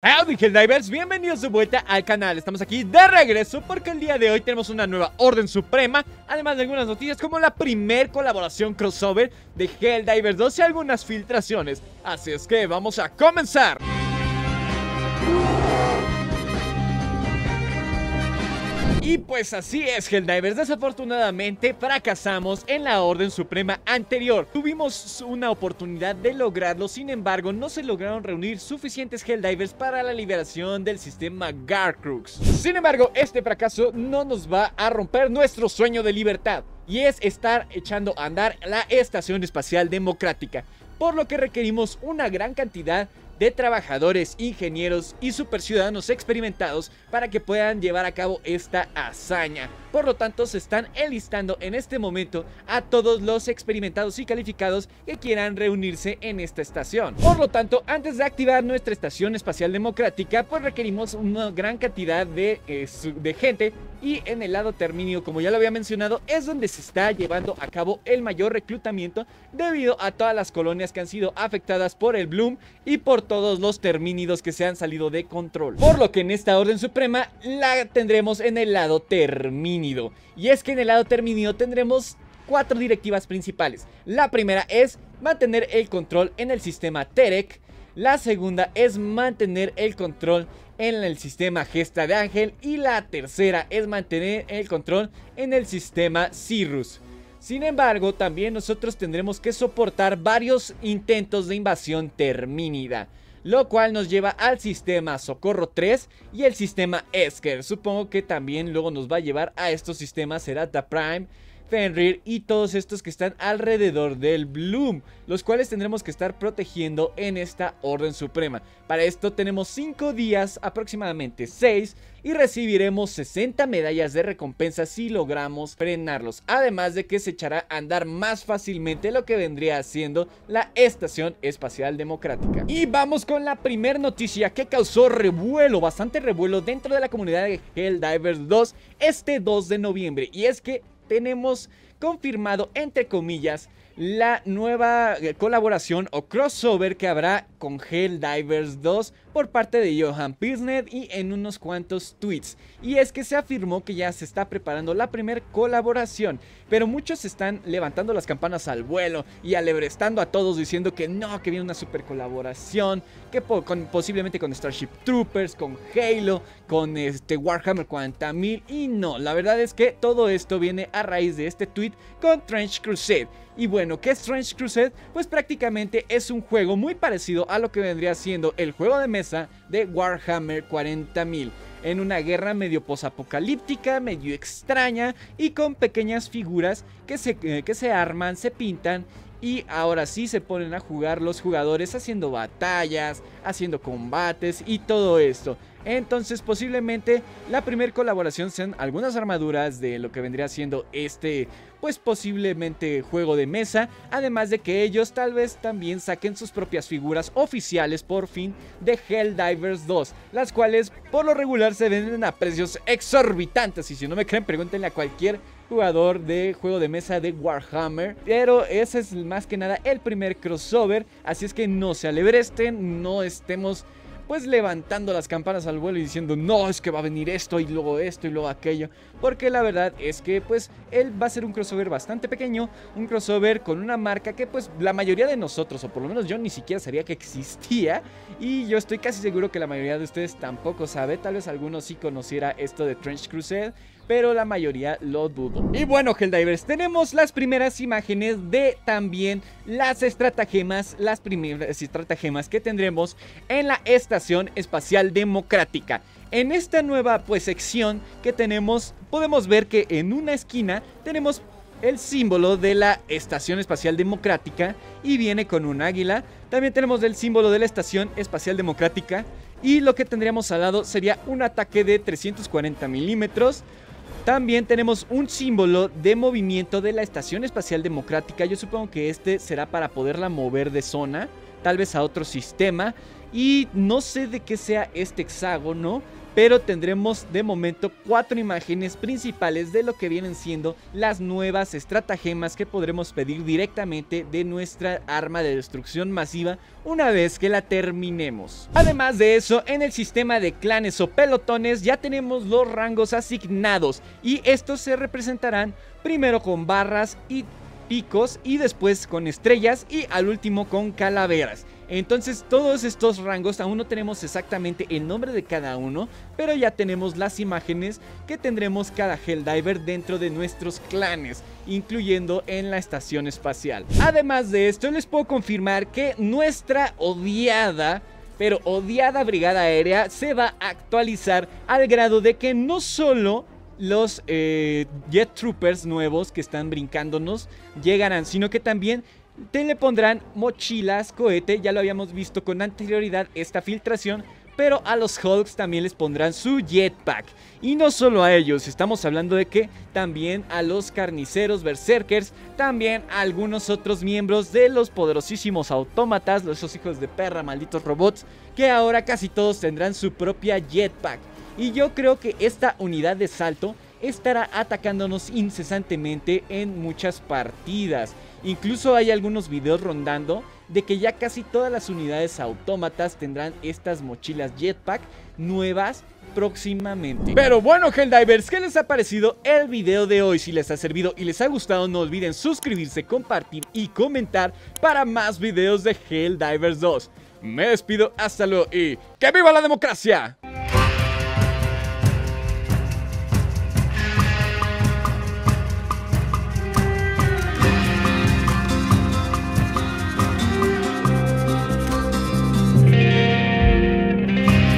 Howdy Helldivers, bienvenidos de vuelta al canal, estamos aquí de regreso porque el día de hoy tenemos una nueva Orden Suprema Además de algunas noticias como la primer colaboración crossover de Helldivers 2 y algunas filtraciones. Así es que vamos a comenzar Y pues así es, Helldivers. Desafortunadamente fracasamos en la Orden Suprema anterior. Tuvimos una oportunidad de lograrlo, sin embargo, no se lograron reunir suficientes Helldivers para la liberación del sistema Garcrux. Sin embargo, este fracaso no nos va a romper nuestro sueño de libertad. Y es estar echando a andar la Estación Espacial Democrática por lo que requerimos una gran cantidad de trabajadores, ingenieros y superciudadanos experimentados para que puedan llevar a cabo esta hazaña. Por lo tanto, se están enlistando en este momento a todos los experimentados y calificados que quieran reunirse en esta estación. Por lo tanto, antes de activar nuestra estación espacial democrática, pues requerimos una gran cantidad de, eh, de gente y en el lado terminio, como ya lo había mencionado, es donde se está llevando a cabo el mayor reclutamiento debido a todas las colonias que han sido afectadas por el Bloom y por todos los termínidos que se han salido de control. Por lo que en esta orden suprema la tendremos en el lado termínido. Y es que en el lado termínido tendremos cuatro directivas principales. La primera es mantener el control en el sistema Terek. La segunda es mantener el control en el sistema Gesta de Ángel. Y la tercera es mantener el control en el sistema Cirrus. Sin embargo, también nosotros tendremos que soportar varios intentos de invasión termínida. Lo cual nos lleva al sistema Socorro 3 y el sistema Esker. Supongo que también luego nos va a llevar a estos sistemas Serata Prime Fenrir y todos estos que están alrededor del Bloom, los cuales tendremos que estar protegiendo en esta Orden Suprema. Para esto tenemos 5 días, aproximadamente 6, y recibiremos 60 medallas de recompensa si logramos frenarlos. Además de que se echará a andar más fácilmente lo que vendría siendo la Estación Espacial Democrática. Y vamos con la primera noticia que causó revuelo, bastante revuelo dentro de la comunidad de Helldivers 2 este 2 de noviembre. Y es que tenemos confirmado, entre comillas, la nueva eh, colaboración o crossover que habrá con Helldivers 2 por parte de Johan Pilsner y en unos cuantos tweets. Y es que se afirmó que ya se está preparando la primera colaboración, pero muchos están levantando las campanas al vuelo y alebrestando a todos diciendo que no, que viene una super colaboración, que posiblemente con Starship Troopers, con Halo, con este Warhammer 40.000 y no, la verdad es que todo esto viene a raíz de este tweet con Trench Crusade. Y bueno, ¿qué es Strange Crusade? Pues prácticamente es un juego muy parecido a lo que vendría siendo el juego de mesa de Warhammer 40.000 en una guerra medio posapocalíptica, medio extraña y con pequeñas figuras que se, eh, que se arman, se pintan y ahora sí se ponen a jugar los jugadores haciendo batallas, haciendo combates y todo esto. Entonces posiblemente la primera colaboración sean algunas armaduras de lo que vendría siendo este pues posiblemente juego de mesa, además de que ellos tal vez también saquen sus propias figuras oficiales por fin de Helldivers 2, las cuales por lo regular se venden a precios exorbitantes y si no me creen pregúntenle a cualquier jugador de juego de mesa de Warhammer. Pero ese es más que nada el primer crossover. Así es que no se alebresten, no estemos pues levantando las campanas al vuelo y diciendo no, es que va a venir esto y luego esto y luego aquello. Porque la verdad es que pues él va a ser un crossover bastante pequeño, un crossover con una marca que pues la mayoría de nosotros, o por lo menos yo ni siquiera sabía que existía. Y yo estoy casi seguro que la mayoría de ustedes tampoco sabe, tal vez algunos sí conociera esto de Trench Crusade pero la mayoría lo dudo. Y bueno, Helldivers, tenemos las primeras imágenes de también las estratagemas, las primeras estratagemas que tendremos en la Estación Espacial Democrática. En esta nueva pues sección que tenemos, podemos ver que en una esquina tenemos el símbolo de la Estación Espacial Democrática y viene con un águila. También tenemos el símbolo de la Estación Espacial Democrática y lo que tendríamos al lado sería un ataque de 340 milímetros, también tenemos un símbolo de movimiento de la Estación Espacial Democrática. Yo supongo que este será para poderla mover de zona, tal vez a otro sistema. Y no sé de qué sea este hexágono, pero tendremos de momento cuatro imágenes principales de lo que vienen siendo las nuevas estratagemas que podremos pedir directamente de nuestra arma de destrucción masiva una vez que la terminemos. Además de eso, en el sistema de clanes o pelotones ya tenemos los rangos asignados y estos se representarán primero con barras y picos y después con estrellas y al último con calaveras. Entonces todos estos rangos aún no tenemos exactamente el nombre de cada uno, pero ya tenemos las imágenes que tendremos cada Helldiver dentro de nuestros clanes, incluyendo en la estación espacial. Además de esto les puedo confirmar que nuestra odiada pero odiada brigada aérea se va a actualizar al grado de que no solo los eh, Jet Troopers nuevos que están brincándonos llegarán, sino que también te le pondrán mochilas, cohete, ya lo habíamos visto con anterioridad esta filtración, pero a los Hulks también les pondrán su jetpack. Y no solo a ellos, estamos hablando de que también a los carniceros berserkers, también a algunos otros miembros de los poderosísimos autómatas, los hijos de perra, malditos robots, que ahora casi todos tendrán su propia jetpack. Y yo creo que esta unidad de salto estará atacándonos incesantemente en muchas partidas. Incluso hay algunos videos rondando de que ya casi todas las unidades autómatas tendrán estas mochilas jetpack nuevas próximamente. Pero bueno, Helldivers, ¿qué les ha parecido el video de hoy? Si les ha servido y les ha gustado, no olviden suscribirse, compartir y comentar para más videos de Helldivers 2. Me despido, hasta luego y ¡que viva la democracia!